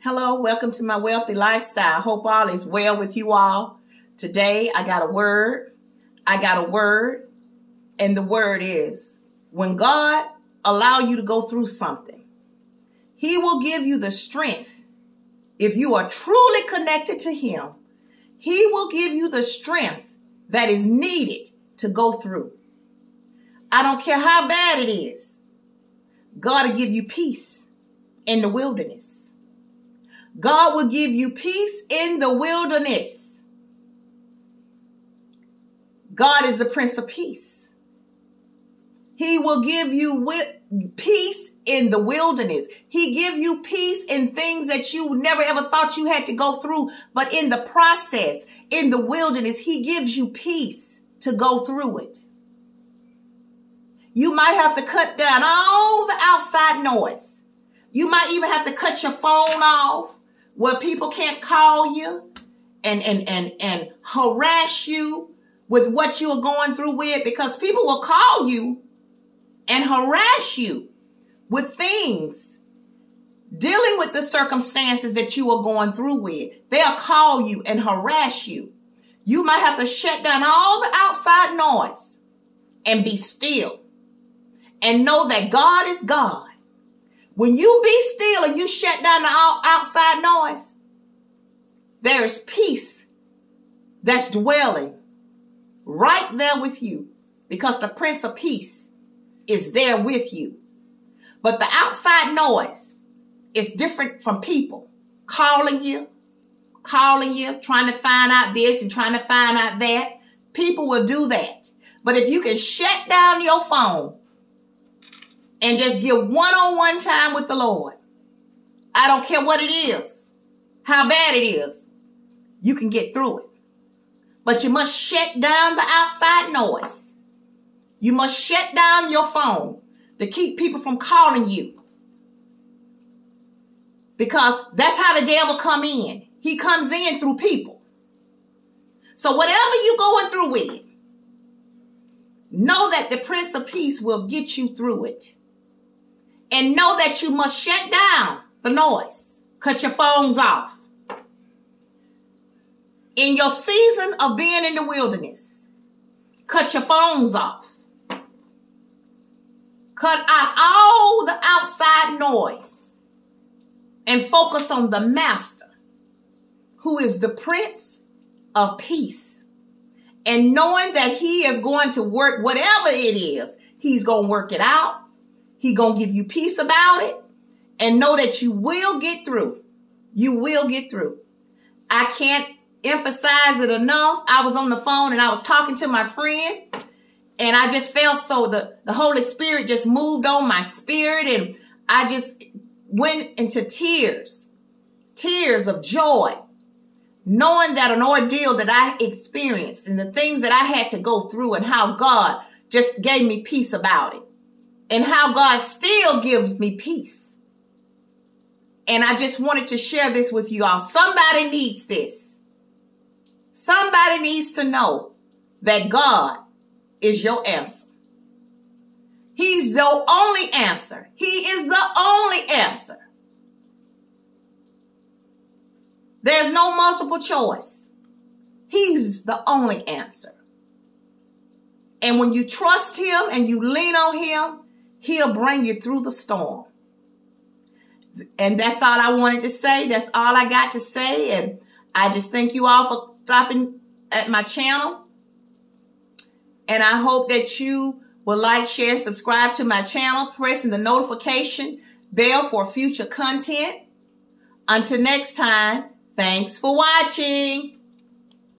Hello, welcome to my wealthy lifestyle. Hope all is well with you all. Today I got a word. I got a word, and the word is when God allow you to go through something, he will give you the strength. If you are truly connected to him, he will give you the strength that is needed to go through. I don't care how bad it is. God will give you peace in the wilderness. God will give you peace in the wilderness. God is the Prince of Peace. He will give you peace in the wilderness. He give you peace in things that you never ever thought you had to go through. But in the process, in the wilderness, he gives you peace to go through it. You might have to cut down all the outside noise. You might even have to cut your phone off where people can't call you and, and, and, and harass you with what you are going through with because people will call you and harass you with things dealing with the circumstances that you are going through with. They'll call you and harass you. You might have to shut down all the outside noise and be still and know that God is God when you be still and you shut down the outside noise, there is peace that's dwelling right there with you because the Prince of Peace is there with you. But the outside noise is different from people calling you, calling you, trying to find out this and trying to find out that. People will do that. But if you can shut down your phone and just get one-on-one time with the Lord. I don't care what it is, how bad it is. You can get through it. But you must shut down the outside noise. You must shut down your phone to keep people from calling you. Because that's how the devil come in. He comes in through people. So whatever you're going through with, know that the Prince of Peace will get you through it and know that you must shut down the noise. Cut your phones off. In your season of being in the wilderness, cut your phones off. Cut out all the outside noise and focus on the master who is the prince of peace. And knowing that he is going to work whatever it is, he's going to work it out he gonna give you peace about it and know that you will get through. You will get through. I can't emphasize it enough. I was on the phone and I was talking to my friend and I just felt so the, the Holy Spirit just moved on my spirit and I just went into tears, tears of joy, knowing that an ordeal that I experienced and the things that I had to go through and how God just gave me peace about it and how God still gives me peace. And I just wanted to share this with you all. Somebody needs this. Somebody needs to know that God is your answer. He's the only answer. He is the only answer. There's no multiple choice. He's the only answer. And when you trust him and you lean on him, He'll bring you through the storm. And that's all I wanted to say. That's all I got to say. And I just thank you all for stopping at my channel. And I hope that you will like, share, subscribe to my channel, pressing the notification bell for future content. Until next time, thanks for watching.